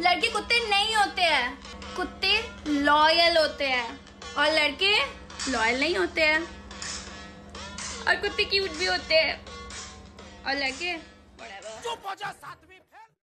लड़के कुत्ते नहीं होते हैं। कुत्ते लॉयल होते हैं। और लड़के लॉयल नहीं होते हैं। और कुत्ते क्यूट भी होते हैं। और लड़के साथ